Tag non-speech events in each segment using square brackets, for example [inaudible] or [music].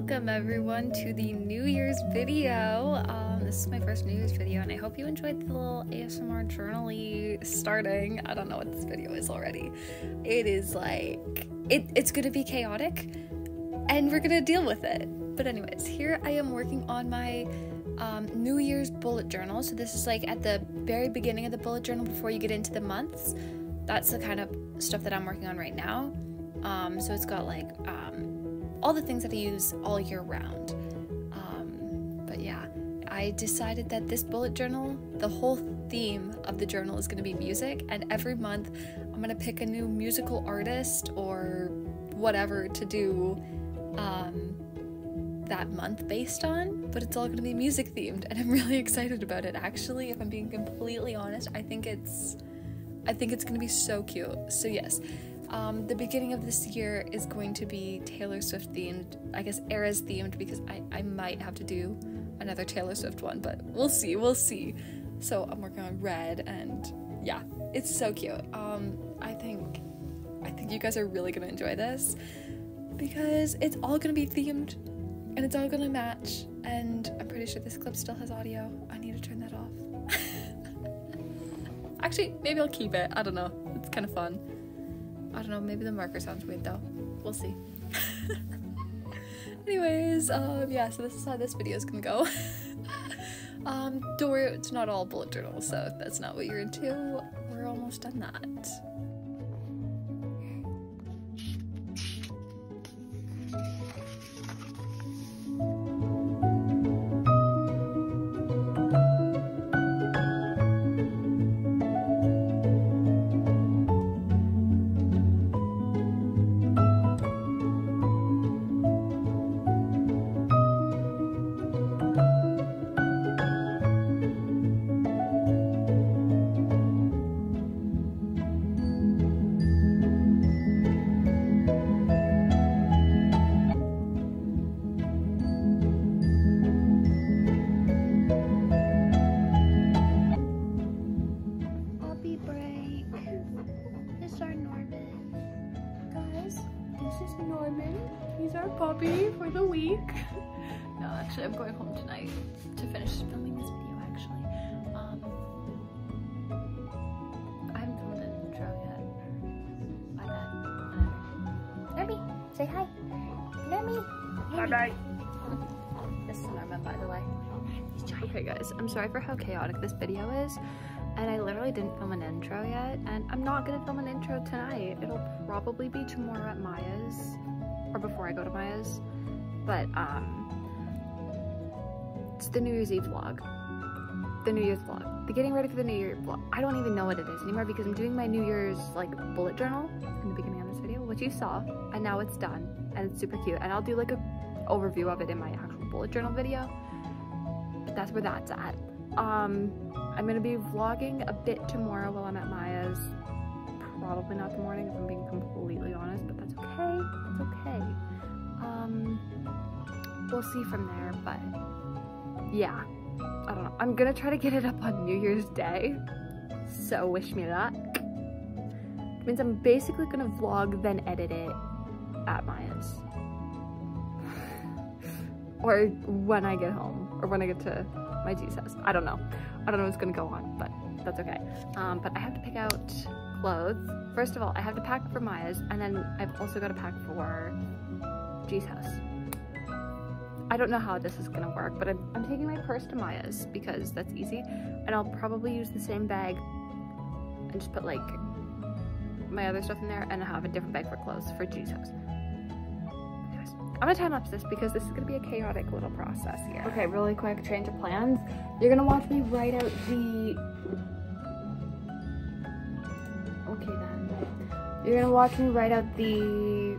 welcome everyone to the New Year's video. Um, this is my first New Year's video and I hope you enjoyed the little ASMR journally starting. I don't know what this video is already. It is like, it, it's gonna be chaotic and we're gonna deal with it. But anyways, here I am working on my um, New Year's bullet journal. So this is like at the very beginning of the bullet journal before you get into the months. That's the kind of stuff that I'm working on right now. Um, so it's got like um, all the things that I use all year round. Um, but yeah, I decided that this bullet journal, the whole theme of the journal is going to be music, and every month I'm going to pick a new musical artist or whatever to do um, that month based on, but it's all going to be music themed, and I'm [laughs] really excited about it. Actually, if I'm being completely honest, I think it's, I think it's going to be so cute. So yes, um, the beginning of this year is going to be Taylor Swift themed, I guess Eras themed, because I, I might have to do another Taylor Swift one, but we'll see, we'll see. So I'm working on red and yeah, it's so cute. Um, I think, I think you guys are really gonna enjoy this because it's all gonna be themed and it's all gonna match and I'm pretty sure this clip still has audio. I need to turn that off. [laughs] Actually, maybe I'll keep it. I don't know. It's kind of fun. I don't know, maybe the marker sounds weird though. We'll see. [laughs] Anyways, um, yeah, so this is how this video is gonna go. [laughs] um, don't worry, it's not all bullet journals, so if that's not what you're into, we're almost done that. Our puppy for the week. No, actually, I'm going home tonight to finish filming this video, actually. Um, I haven't filmed an intro yet. By then. Normy, say hi. Normy. Bye bye. [laughs] This is Norman, by the way. Okay, guys, I'm sorry for how chaotic this video is. And I literally didn't film an intro yet. And I'm not gonna film an intro tonight. It'll probably be tomorrow at Maya's. Or before I go to Maya's. But, um, it's the New Year's Eve vlog. The New Year's vlog. The getting ready for the New Year vlog. I don't even know what it is anymore because I'm doing my New Year's, like, bullet journal in the beginning of this video, which you saw. And now it's done. And it's super cute. And I'll do, like, a overview of it in my actual bullet journal video. But that's where that's at. Um, I'm gonna be vlogging a bit tomorrow while I'm at Maya's. Probably not the morning if I'm being completely honest, but that's okay. It's okay. Um, we'll see from there, but yeah. I don't know. I'm gonna try to get it up on New Year's Day. So wish me luck. It means I'm basically gonna vlog, then edit it at Maya's. [sighs] or when I get home, or when I get to my G's house. I don't know. I don't know what's gonna go on, but that's okay. Um, but I have to pick out clothes. First of all, I have to pack for Maya's, and then I've also got to pack for G's house. I don't know how this is gonna work, but I'm, I'm taking my purse to Maya's because that's easy, and I'll probably use the same bag and just put like my other stuff in there and i have a different bag for clothes for G's house. I'm gonna time lapse this because this is gonna be a chaotic little process here. Okay, really quick change of plans. You're gonna watch me write out the. You're gonna watch me write out the.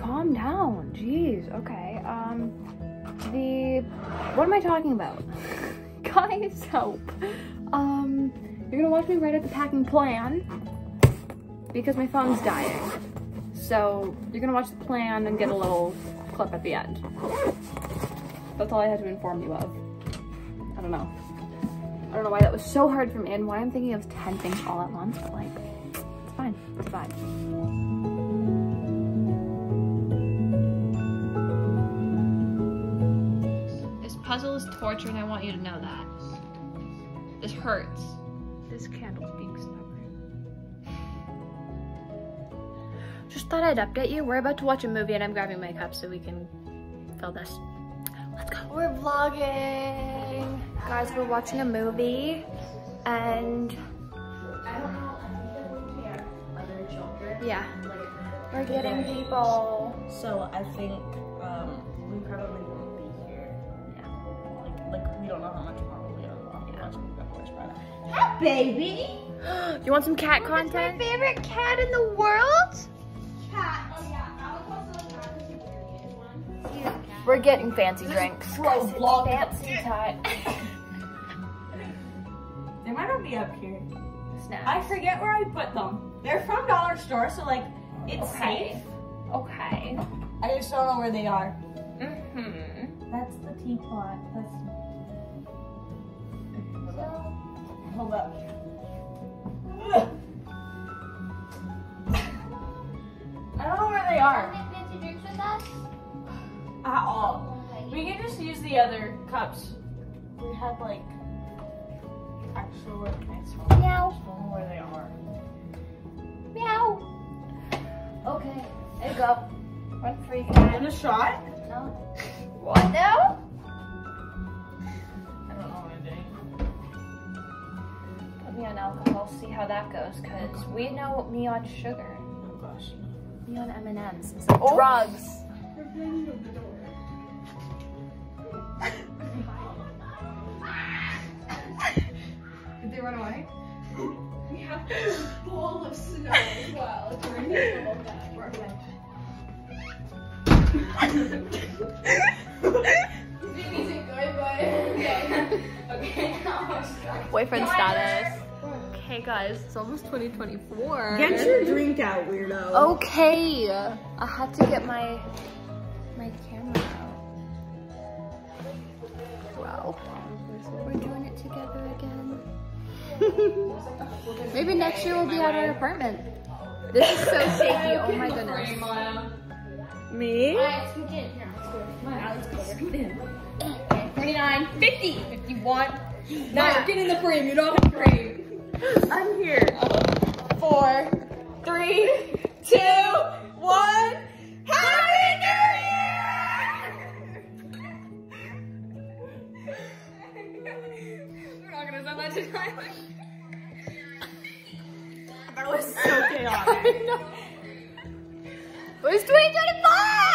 Calm down. Jeez. Okay. Um. The. What am I talking about? [laughs] Guys, help. Um. You're gonna watch me write out the packing plan because my phone's dying. So you're gonna watch the plan and get a little clip at the end. That's all I had to inform you of. I don't know. I don't know why that was so hard for me and why I'm thinking of 10 things all at once, but like, this puzzle is torture and I want you to know that. This hurts. This candle's being stubborn. Just thought I'd update you. We're about to watch a movie and I'm grabbing my cup so we can fill this. Let's go. We're vlogging. Guys, we're watching a movie and yeah, we're getting people. So I think um, we probably won't be here. Yeah. Like, like we don't know how much more we are watching the horse. Hi, baby. [gasps] You want some cat content? favorite cat in the world. Cat. Oh, yeah. We're getting fancy drinks. Bro, vlog. Fancy time. They might not be up here. I forget where I put them. They're from Dollar Store, so like it's Okay. safe. Okay. I just don't know where they are. Mm-hmm. That's the teapot. That's. Hold up. Ugh. I don't know where they are fancy drinks with us? at all. We can just use the other cups. We had like actual ones. Meow. I just don't know where they are. Meow. Okay. There you go. One free Want cat. a shot? No. [laughs] What now? I don't know what I'm doing. Put me on alcohol. See how that goes. Cause we know me on sugar. Oh gosh. Me on M&Ms. Like oh. drugs. Little bag. We're okay. Baby's a good boy. Okay. Boyfriend status. Okay, guys. It's almost 2024. Get your drink out, weirdo. Okay. I had to get my my camera out. Wow. We're doing it together again. [laughs] Maybe next year we'll be at our apartment. This is so shaky. Oh my goodness. Me? 49, 50, 51. Now get in the frame. You don't have to frame. I'm here. Four, three, two, We're 2025!